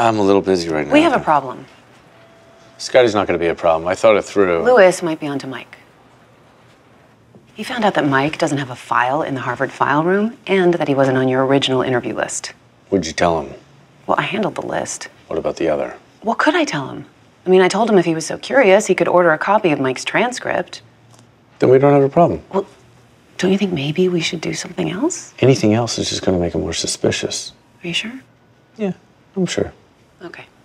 I'm a little busy right now. We have a problem. Scottie's not going to be a problem. I thought it through. Louis might be onto Mike. He found out that Mike doesn't have a file in the Harvard file room and that he wasn't on your original interview list. What'd you tell him? Well, I handled the list. What about the other? What could I tell him? I mean, I told him if he was so curious, he could order a copy of Mike's transcript. Then we don't have a problem. Well, don't you think maybe we should do something else? Anything else is just going to make him more suspicious. Are you sure? Yeah, I'm sure. Okay.